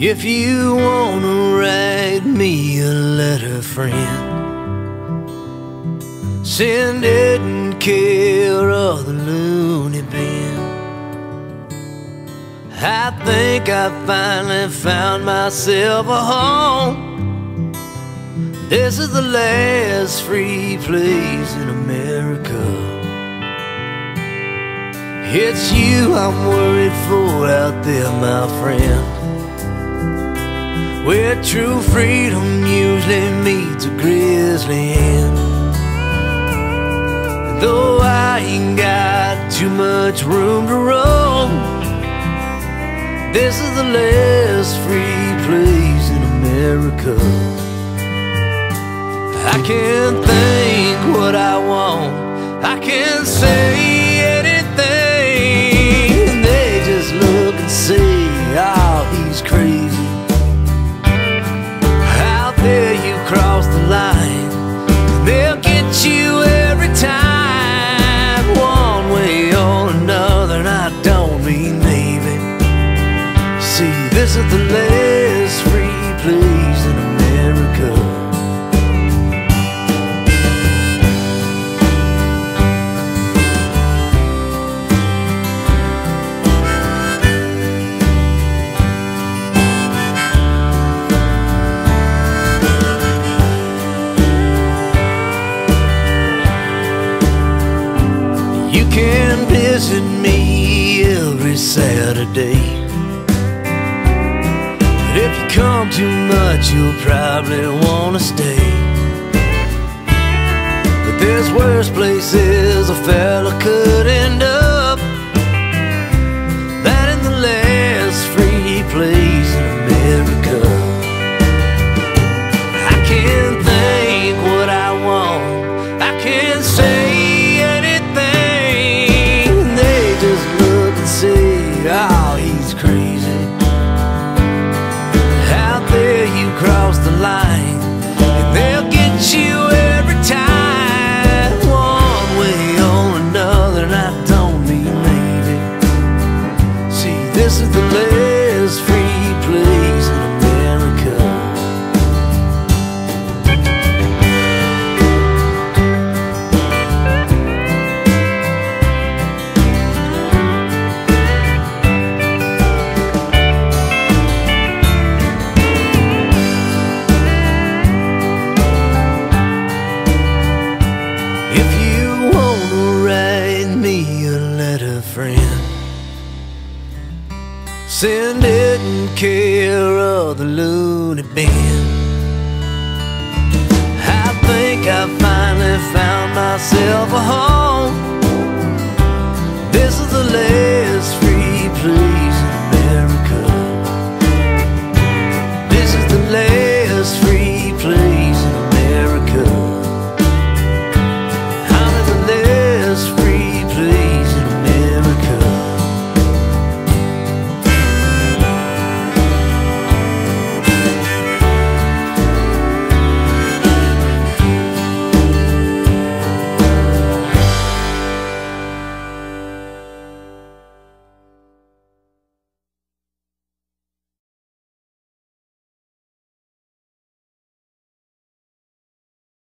If you wanna write me a letter, friend, send it in care of the loony bin. I think I finally found myself a home. This is the last free place in America. It's you I'm worried for out there, my friend. Where true freedom usually meets a grisly end. Though I ain't got too much room to roam, this is the last free place in America. I can't think what I want, I can't say See, this is the last free place in America. You can visit me every Saturday. Come too much, you'll probably wanna stay. But there's worse places the last free place in America. If you wanna write me a letter, friend, send it in care of the loony bin. I think I finally found myself a home.